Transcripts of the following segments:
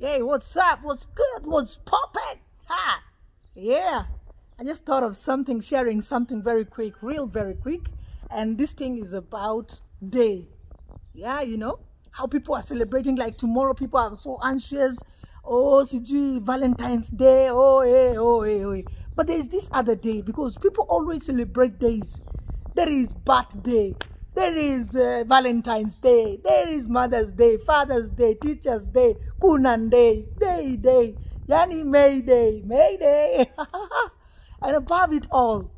Hey, what's up? What's good? What's poppin'? Ha! Yeah. I just thought of something, sharing something very quick, real very quick. And this thing is about day. Yeah, you know? How people are celebrating like tomorrow people are so anxious. Oh, CG, Valentine's Day. Oh, hey, oh, hey, oh, hey. But there's this other day because people always celebrate days. There is birthday. There is uh, Valentine's Day. There is Mother's Day, Father's Day, Teacher's Day, Kunan Day, Day Day, Yani May Day, May Day. and above it all,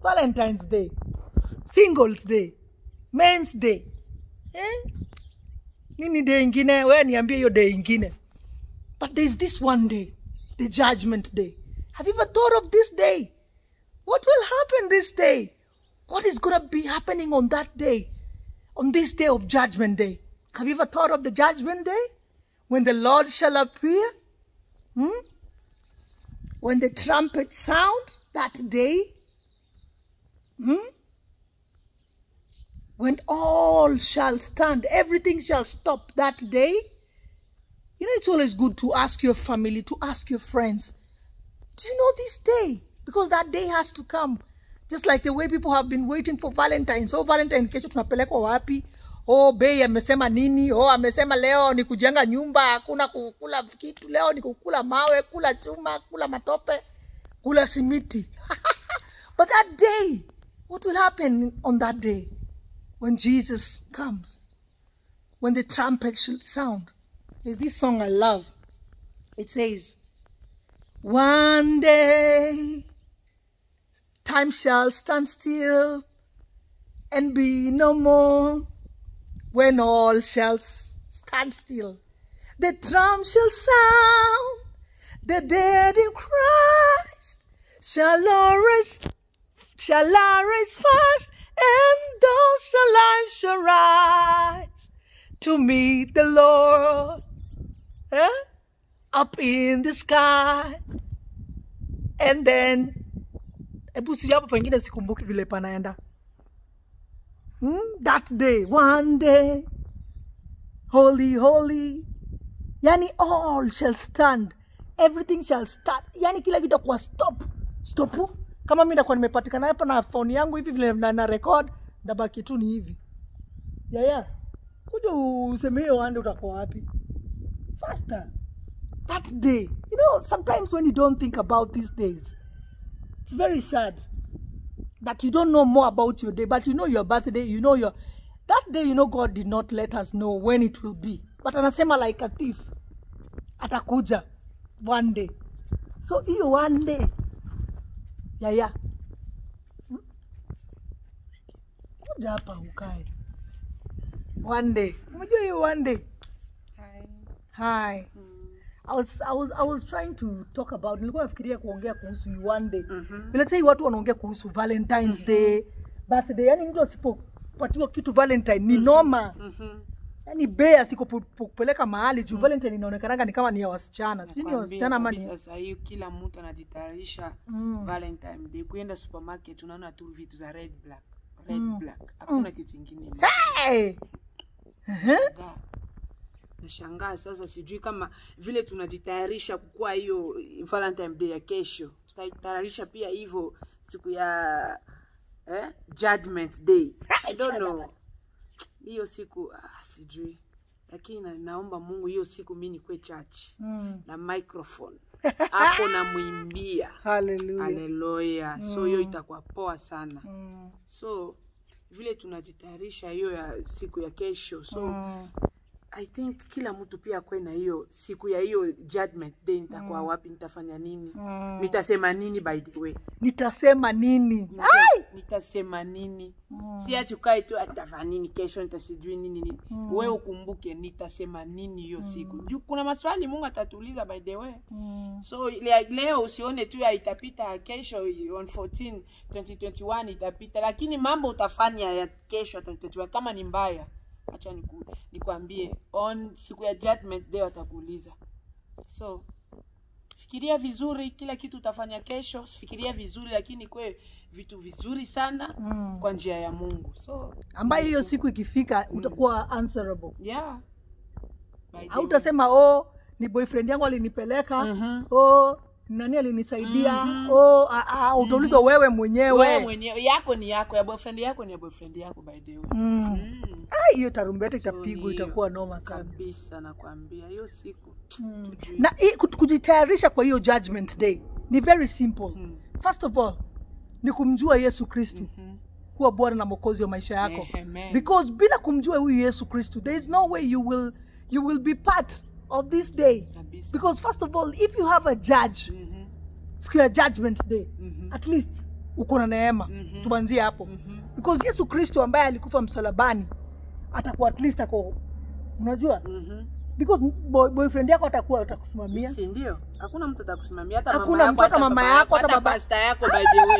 Valentine's Day, Singles Day, Men's Day. Eh? Nini day ingine? We niambie hiyo day ingine. But there's this one day, the Judgment Day. Have you ever thought of this day? What will happen this day? What is going to be happening on that day? On this day of Judgment Day? Have you ever thought of the Judgment Day? When the Lord shall appear? Hmm? When the trumpet sound that day? Hmm? When all shall stand, everything shall stop that day? You know, it's always good to ask your family, to ask your friends, do you know this day? Because that day has to come. Just like the way people have been waiting for Valentine. So oh, Valentine kesho tunapelekwa wapi? Oh, bei amesema nini? Oh, amesema leo ni kujenga nyumba, hakuna kukula kitu. Leo ni kukula mawe, kula chuma, kula matope, kula simiti. but that day, what will happen on that day when Jesus comes? When the trumpet should sound? There's this song I love. It says, One day time shall stand still and be no more when all shall stand still. The drum shall sound, the dead in Christ shall arise, shall arise fast, and those alive shall rise to meet the Lord eh? up in the sky. And then hebu si hapo pengine sikumbuki vile panaenda. Hmm? that day one day holy holy. Yani all shall stand. Everything shall start. Yani kila kitu kwa stop. Stop kama mimi ndakuwa nimepatikana hapa na phone yangu hivi vile na, na record ndabaki tu ni hivi. Yaya kuja useme hiyo wande utakuwa wapi? Faster. That day. You know sometimes when you don't think about these days it's very sad that you don't know more about your day, but you know your birthday, you know your that day, you know God did not let us know when it will be. But anasema like a thief, atakuja one day. So hiyo one day, yeah, yeah. Hmm? Kuja hapa ukae. One day. Unajua hiyo one day. Hi. I was, I was, I was trying to talk about nilikuwa nafikiria kuongea kuhusu vile sasa hii watu wanaongea kuhusu valentines day birthday yani mtu asipopatiwa kitu valentine ni noma. Yani bei asikopeleka mahali juu valentine inaonekanaga ni kama ni ya wasichana. Sijui ni wasichana ama ni sasa hiyo kila mtu anajitayarisha Mm. valentine day. Kuenda supermarket unaona tu vitu za red black. Red black. Hakuna kitu kingine. Hey! Nashangaa. sasa sijui kama vile tunajitayarisha kukua hiyo valentine day ya kesho. Tutajitayarisha pia hivyo siku ya eh, judgment day. I don't know. Hiyo siku ah, sijui. Lakini na, naomba mungu hiyo siku mi nikwe chachi Mm. na microphone. Hapo namwimbia. Hallelujah. haleluya so hiyo itakuwa poa sana. Mm. so vile tunajitayarisha hiyo ya siku ya kesho. So Mm. I think kila mtu pia akwe na hiyo siku ya hiyo judgment day nitakuwa wapi nitafanya nini? Mm. nitasema nini by the way? Nitasema nini? Nita- nitasema nini? Si achukae tu atafanya nini kesho nitasijui nini nini. Wewe ukumbuke nitasema nini hiyo siku? Juu kuna maswali mungu atatuuliza by the way. Mm. so le, leo usione tu itapita kesho on 14 2021 itapita lakini mambo utafanya ya kesho 2021 kama ni mbaya acha niku, nikwambie on siku ya judgment day watakuuliza so fikiria vizuri kila kitu utafanya kesho fikiria vizuri lakini kwe vitu vizuri sana Mm. kwa njia ya mungu so ambayo hiyo siku ikifika mm. utakuwa answerable yeah au utasema oh ni boyfriend yangu alinipeleka mm -hmm. oh nani alinisaidia mm -hmm. oh ah, ah, utaulizwa mm -hmm. wewe mwenyewe wewe mwenyewe yako ni yako ya boyfriend yako ni ya boyfriend yako by the way Mm. Mm. Hiyo tarumbeta itapigwa itakuwa noma sana kabisa nakwambia hiyo siku Mm. Na kujitayarisha kwa hiyo judgment day ni very simple Mm. first of all ni kumjua yesu kristu Mhm. kuwa bwana na mwokozi wa maisha yako Amen. because bila kumjua huyu yesu kristu there is no way you will, you will be part of this day kabisa because first of all if you have a judge Mhm. siku ya judgment day Mhm. at least uko na neema Mhm. tuanzie hapo Mhm. because yesu kristo ambaye alikufa msalabani atakuwa at least ako unajua? Mm -hmm. because boy, boyfriend yako atakuwa atakusimamia. Si ndio? Hakuna mtu atakusimamia hata Hakuna mama yako, mtu, hata mama baba yako, hata baba- pasta yako by the way.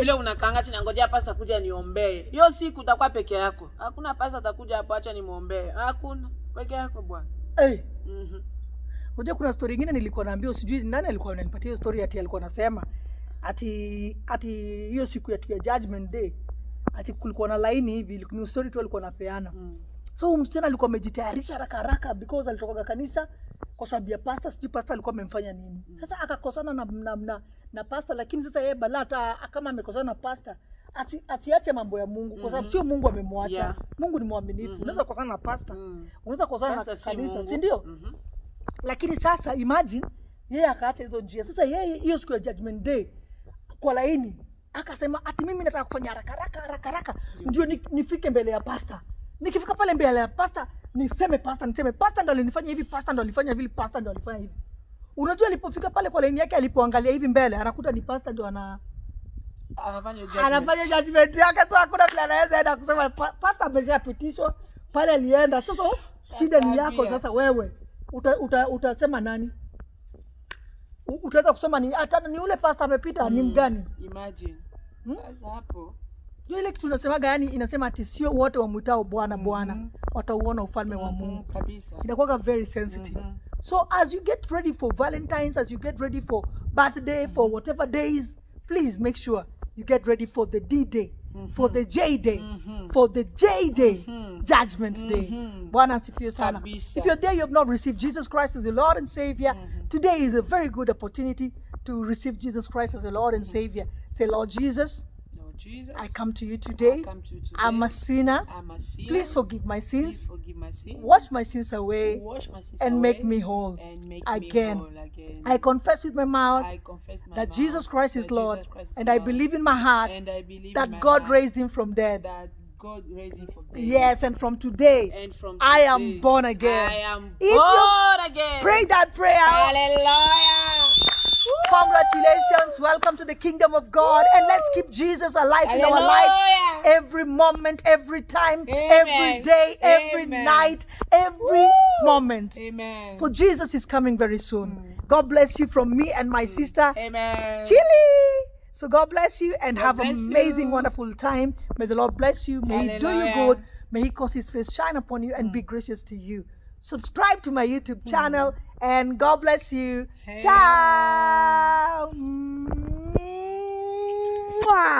Vile unakaanga chini ngojea pasta kuja niombee. Hiyo siku utakuwa peke yako. Hakuna pasta atakuja hapo acha nimuombee. hakuna. Peke yako bwana. Hey, Mhm. unajua kuna story ingine nilikuwa naambia sijui nani alikuwa ananipatia hiyo story ati alikuwa anasema ati ati hiyo siku ya, ya judgment day ati kulikuwa na laini hivi ni story tu alikuwa anapeana Mm. so msichana alikuwa amejitayarisha haraka haraka because alitokaga kanisa kwa sababu ya pasta sijui pasta alikuwa amemfanya nini Mm. sasa akakosana na, na, na, na pasta lakini sasa yeye bala hata kama amekosana na pasta asi, asiache mambo ya mungu kwa sababu mm -hmm. sio mungu amemwacha Yeah. mungu ni mwaminifu unaweza kukosana na pasta Mm. unaweza kukosana na kanisa si ndio Mhm. lakini sasa imagine yeye akaacha hizo njia sasa yeye hiyo siku ya judgment day kwa laini akasema ati mimi nataka kufanya haraka haraka haraka haraka. Ndio. Nifike mbele ya pasta nikifika pale mbele ya pasta niseme pasta niseme pasta ndo alinifanya hivi pasta ndo alifanya vile, pasta ndo alifanya hivi. Unajua alipofika pale kwa laini yake alipoangalia hivi mbele anakuta ni pasta ndo ana anafanya judgment. anafanya judgment yake. So hakuna vile anaweza enda kusema pa- pasta ameshapitishwa pale alienda. Sasa shida ni yako sasa wewe. Uta, uta, utasema nani utaweza kusema ni hata ni ule pasta amepita mm, ni mgani? Imagine. Hmm? sasa hapo. Ndio ile kitu tunasemaga, yani inasema ati sio wote wamwitao bwana bwana watauona ufalme wa mungu. Mhm, kabisa. Inakuwa very sensitive. Mm -hmm. so as you get ready for valentines as you get ready for birthday for whatever days please make sure you get ready for the d day for the j day. Mm-hmm. For the j day. Mm-hmm. Judgment day. Mm-hmm. Bwana asifiwe sana. Kabisa. if you're there you have not received jesus christ as your lord and savior today is a very good opportunity to receive jesus christ as your lord and savior. Say lord jesus Jesus i come to you today I come to you today. i'm a sinner I'm a sinner. please forgive my Please sins forgive my sins wash my sins away wash my sins and away make me whole and make again. me whole again I confess with my mouth I confess my that mouth Jesus Christ is Lord, Jesus Christ is and I believe in my heart and I believe that God heart raised him from dead. that God raised him from dead. Yes, and from today, And from I am born again. I am born again. pray that prayer. Hallelujah. Congratulations. Welcome to the kingdom of God. And let's keep Jesus alive in our lives every moment, every time, every Amen. day, every Amen. night, every moment. Amen. For Jesus is coming very soon. Mm. God bless you from me and my mm. sister. Amen. Chili. So God bless you and God have an amazing, you. wonderful time. May the Lord bless you. May He do you good. May He cause His face shine upon you and be mm. gracious to you. Subscribe to my YouTube hmm. channel and God bless you. Hey. Ciao. Mwah.